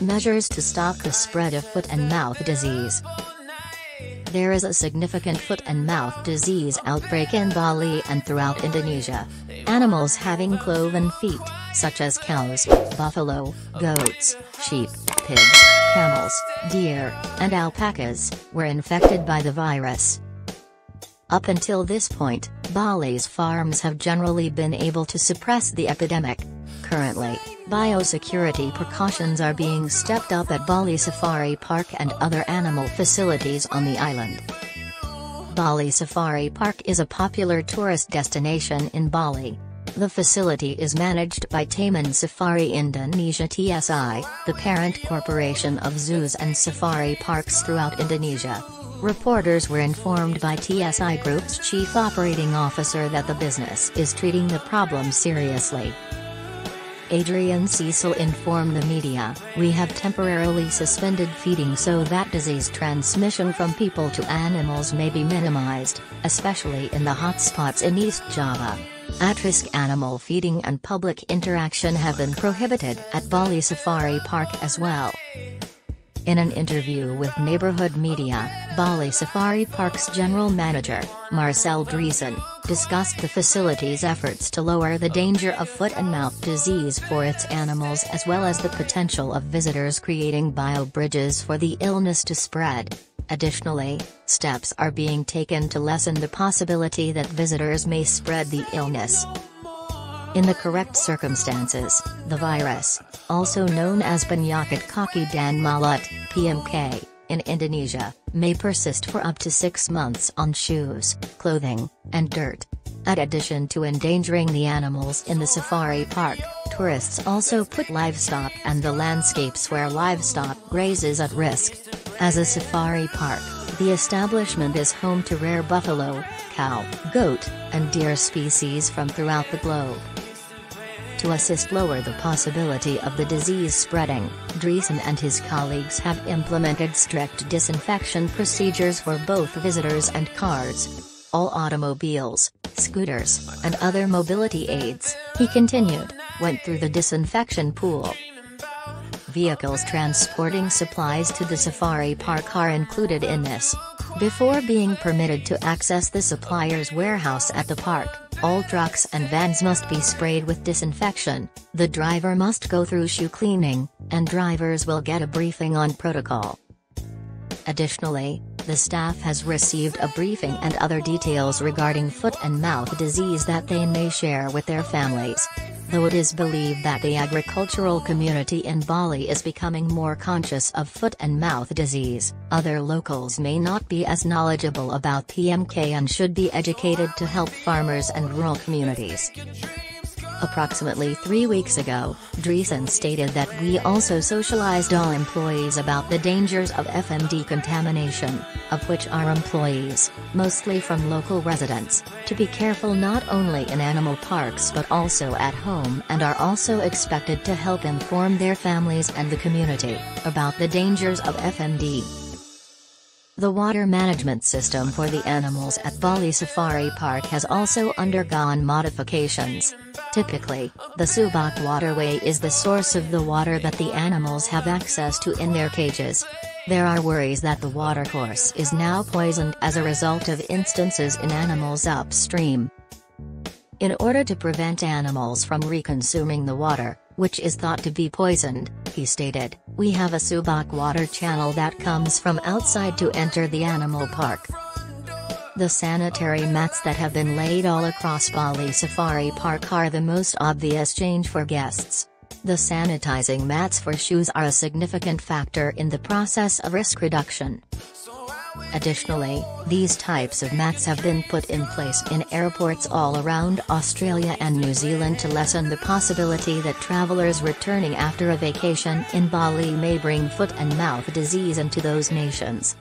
Measures to stop the spread of foot and mouth disease. There is a significant foot and mouth disease outbreak in Bali and throughout Indonesia. Animals having cloven feet, such as cows, buffalo, goats, sheep, pigs, camels, deer, and alpacas, were infected by the virus. Up until this point, Bali's farms have generally been able to suppress the epidemic. Currently, biosecurity precautions are being stepped up at Bali Safari Park and other animal facilities on the island. Bali Safari Park is a popular tourist destination in Bali. The facility is managed by Taman Safari Indonesia TSI, the parent corporation of zoos and safari parks throughout Indonesia. Reporters were informed by TSI Group's chief operating officer that the business is treating the problem seriously. Adrian Cecil informed the media, we have temporarily suspended feeding so that disease transmission from people to animals may be minimized, especially in the hotspots in East Java. At-risk animal feeding and public interaction have been prohibited at Bali Safari Park as well. In an interview with neighborhood media, Bali Safari Park's general manager, Marcel Driessen, discussed the facility's efforts to lower the danger of foot and mouth disease for its animals as well as the potential of visitors creating bio-bridges for the illness to spread. Additionally, steps are being taken to lessen the possibility that visitors may spread the illness. In the correct circumstances, the virus, also known as Penyakit kaki dan mulut, PMK, in Indonesia, may persist for up to six months on shoes, clothing, and dirt. In addition to endangering the animals in the safari park, tourists also put livestock and the landscapes where livestock grazes at risk. As a safari park, the establishment is home to rare buffalo, cow, goat, and deer species from throughout the globe. To assist lower the possibility of the disease spreading, Driessen and his colleagues have implemented strict disinfection procedures for both visitors and cars. All automobiles, scooters, and other mobility aids, he continued, went through the disinfection pool. Vehicles transporting supplies to the safari park are included in this. Before being permitted to access the supplier's warehouse at the park, all trucks and vans must be sprayed with disinfection, the driver must go through shoe cleaning, and drivers will get a briefing on protocol. Additionally, the staff has received a briefing and other details regarding foot and mouth disease that they may share with their families. Though it is believed that the agricultural community in Bali is becoming more conscious of foot and mouth disease, other locals may not be as knowledgeable about PMK and should be educated to help farmers and rural communities. Approximately three weeks ago, Driessen stated that we also socialized all employees about the dangers of FMD contamination, of which our employees, mostly from local residents, to be careful not only in animal parks but also at home and are also expected to help inform their families and the community about the dangers of FMD. The water management system for the animals at Bali Safari Park has also undergone modifications. Typically, the Subak waterway is the source of the water that the animals have access to in their cages. There are worries that the watercourse is now poisoned as a result of instances in animals upstream. In order to prevent animals from reconsuming the water, which is thought to be poisoned, he stated, we have a Subak water channel that comes from outside to enter the animal park. The sanitary mats that have been laid all across Bali Safari Park are the most obvious change for guests. The sanitizing mats for shoes are a significant factor in the process of risk reduction. Additionally, these types of mats have been put in place in airports all around Australia and New Zealand to lessen the possibility that travelers returning after a vacation in Bali may bring foot and mouth disease into those nations.